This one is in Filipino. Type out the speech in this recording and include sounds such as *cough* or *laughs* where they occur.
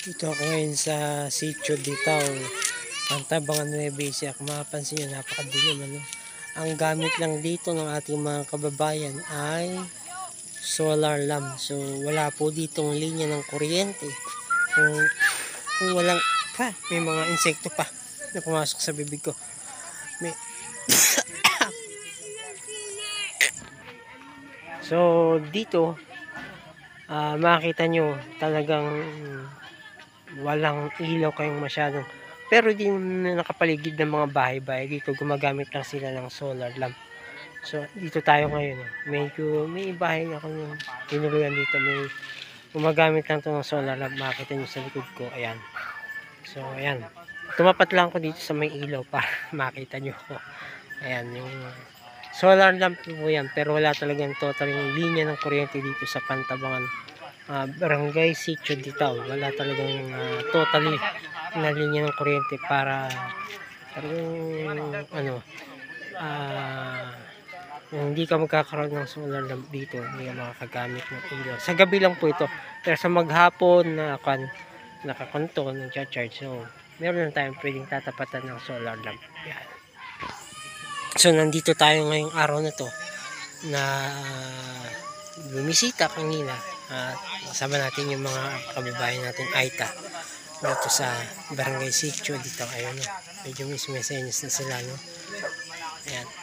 Dito ako ngayon sa Sitio Ditaw. Ang tabangan Nueva Ecija. Kung mapapansin nyo, napakadilim. Ano? Ang gamit lang dito ng ating mga kababayan ay solar lamp. So, wala po ditong linya ng kuryente. Kung, kung walang, pa, may mga insekto pa na pumasok sa bibig ko. May, *coughs* so, dito, ah makita nyo talagang walang ilaw kayong masyadong pero di na nakapaligid ng mga bahay-bahay. Dito gumagamit lang sila ng solar lamp. So dito tayo ngayon oh. medyo may bahay ako yung tinuluyan dito may gumagamit lang to ng solar lamp. Makita nyo sa likod ko ayan. So ayan. Tumapat lang ako dito sa may ilaw para *laughs* makita nyo. Ko ayan yung solar lamp po yan pero wala talagang total yung linya ng kuryente dito sa Pantabangan ah, Barangay Sitio Ditaw wala talagang ah, totally na linya ng kuryente para talagang ano yung hindi ka magkakaroon ng solar lamp dito. Hindi ka makakagamit ng ilaw sa gabi lang po ito. Pero sa maghapon na kan nakakonto nagcha-charge. So meron na tayong pwedeng tatapatan ng solar lamp. So nandito tayo ngayong araw na to na bumisita kanina at kasama natin yung mga kababayan natin Aita dito sa Barangay Sitio. Dito ayun no? Medyo may na sila no? Ayan